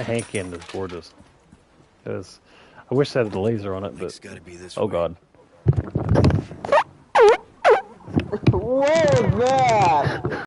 The handkin is gorgeous. Because I wish I had a laser on it, but gotta be this oh god. What was that?